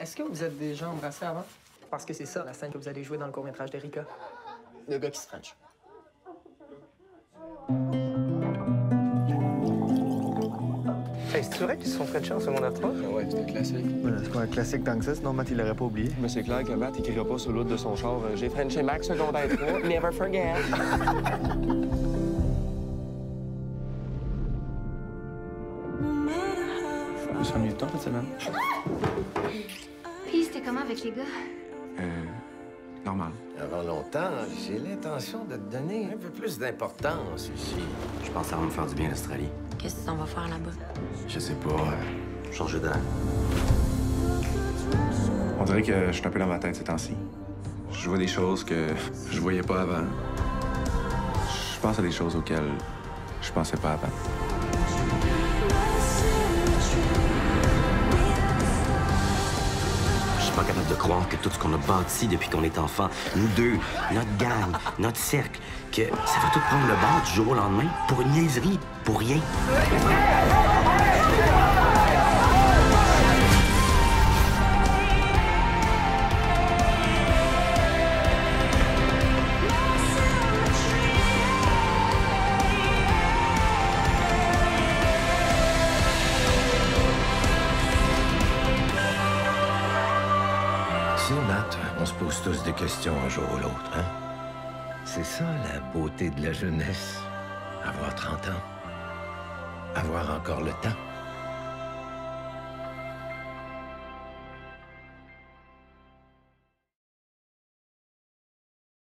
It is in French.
Est-ce que vous êtes déjà embrassé avant? Parce que c'est ça, la scène que vous allez jouer dans le court-métrage d'Erika. Le gars qui se french. Hey, c'est vrai qu'ils se sont frenchés en secondaire 3? Ah ouais, c'est un classique. Voilà, c'est pas un classique tant que ça, sinon Matt, il l'aurait pas oublié. Mais c'est clair que Matt écrira pas sur l'autre de son char euh, J'ai Frenché Max secondaire 3, never forget. Seras mieux de temps cette semaine? Avec les gars? Euh. Normal. Avant longtemps, j'ai l'intention de te donner un peu plus d'importance ici. Je pense que ça va me faire du bien l'Australie. Qu'est-ce que t'en vas faire là-bas? Je sais pas. euh, changer d'air. On dirait que je suis un peu dans ma tête ces temps-ci. Je vois des choses que je voyais pas avant. Je pense à des choses auxquelles je pensais pas avant. Capable de croire que tout ce qu'on a bâti depuis qu'on est enfant, nous deux, notre gang, notre cercle, que ça va tout prendre le bord du jour au lendemain pour une niaiserie, pour rien. On se pose tous des questions un jour ou l'autre, hein? C'est ça la beauté de la jeunesse. Avoir 30 ans. Avoir encore le temps.